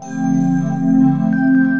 Música